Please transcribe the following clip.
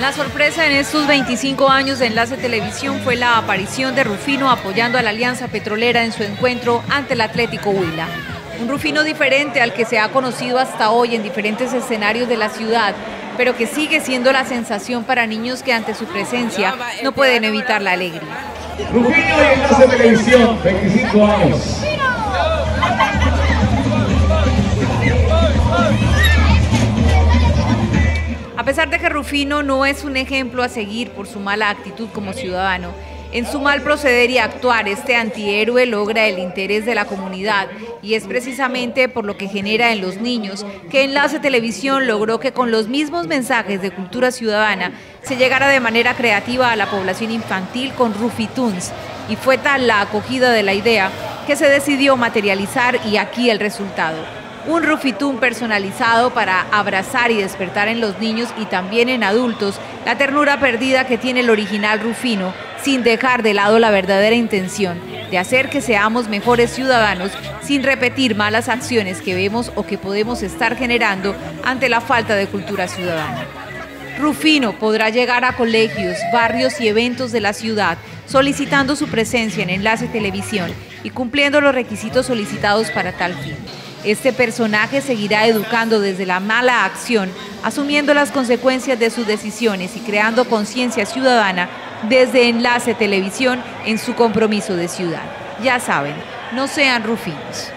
La sorpresa en estos 25 años de Enlace Televisión fue la aparición de Rufino apoyando a la Alianza Petrolera en su encuentro ante el Atlético Huila. Un Rufino diferente al que se ha conocido hasta hoy en diferentes escenarios de la ciudad, pero que sigue siendo la sensación para niños que ante su presencia no pueden evitar la alegría. Rufino y Enlace Televisión, 25 años. Pesar de que Rufino no es un ejemplo a seguir por su mala actitud como ciudadano, en su mal proceder y actuar, este antihéroe logra el interés de la comunidad y es precisamente por lo que genera en los niños que Enlace Televisión logró que con los mismos mensajes de cultura ciudadana se llegara de manera creativa a la población infantil con Rufitunes y fue tal la acogida de la idea que se decidió materializar y aquí el resultado un rufitún personalizado para abrazar y despertar en los niños y también en adultos la ternura perdida que tiene el original Rufino, sin dejar de lado la verdadera intención de hacer que seamos mejores ciudadanos sin repetir malas acciones que vemos o que podemos estar generando ante la falta de cultura ciudadana. Rufino podrá llegar a colegios, barrios y eventos de la ciudad solicitando su presencia en Enlace Televisión y cumpliendo los requisitos solicitados para tal fin. Este personaje seguirá educando desde la mala acción, asumiendo las consecuencias de sus decisiones y creando conciencia ciudadana desde Enlace Televisión en su compromiso de ciudad. Ya saben, no sean rufinos.